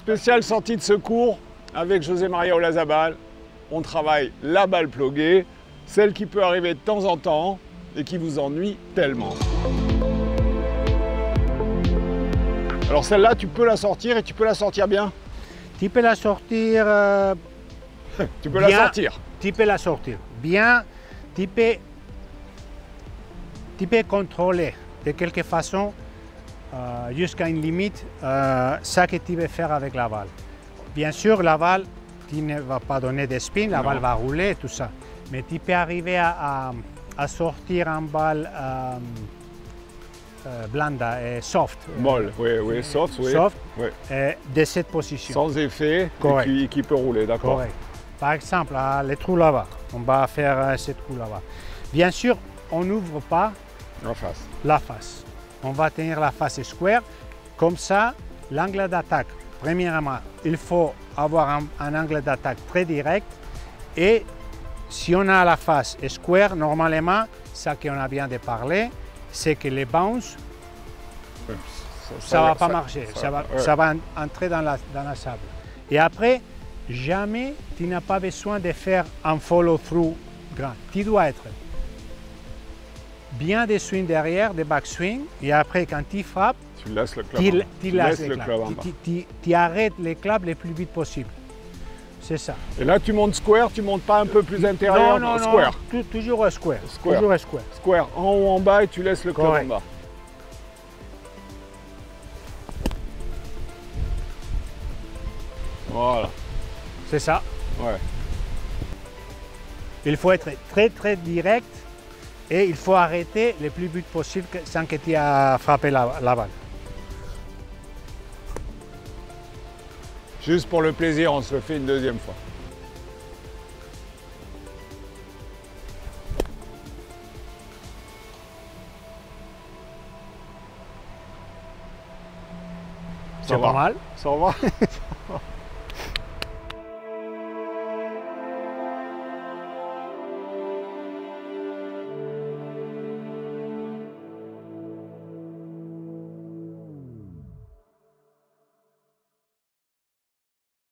Spéciale sortie de secours avec José Maria Olazabal. On travaille la balle ploguée, celle qui peut arriver de temps en temps et qui vous ennuie tellement. Alors celle-là, tu peux la sortir et tu peux la sortir bien. Tu peux la sortir, euh, Tu peux la sortir. tu peux la sortir bien, tu peux, tu peux contrôler de quelque façon jusqu'à une limite euh, ça que tu veux faire avec la balle. Bien sûr, la balle, tu ne vas pas donner de spin, la Non. balle va rouler, tout ça. Mais tu peux arriver à, à- à sortir en balle euh, euh, blanda et soft. Molle, oui, oui, soft, oui. Soft. Oui. euh, de cette position. Sans effet et qui, qui peut rouler, d'accord. Correct. Par exemple, les trous là-bas, on va faire euh, ces trous là-bas. Bien sûr, on n'ouvre pas face. la face. On va tenir la face square. Comme ça, l'angle d'attaque, premièrement, il faut avoir un, angle d'attaque très direct. Et si on a la face square, normalement, ça qu'on a bien de parler, c'est que les bounce, ça ne va pas marcher. Ça, va, ça va en- entrer dans la, dans la sable. Et après, jamais tu n'as pas besoin de faire un follow-through grand. Tu dois être bien des swings derrière, des backswing, et après, quand tu frappes, Tu laisses le club. tu, en bas. tu Tu laisses le club en bas. tu- tu- tu arrêtes les claps le plus vite possible. C'est ça. Et là, tu montes square, tu montes pas un peu plus intérieur non, non, Square. tou- toujours square. Square. Toujours square. Square, en haut, en bas et tu laisses le club Correct. en bas. Voilà, C'est ça. ouais. Il faut être très très direct et il faut arrêter le plus vite possible sans que tu aies frappé la, la balle. Juste pour le plaisir, on se le fait une deuxième fois. C'est pas mal. Ça va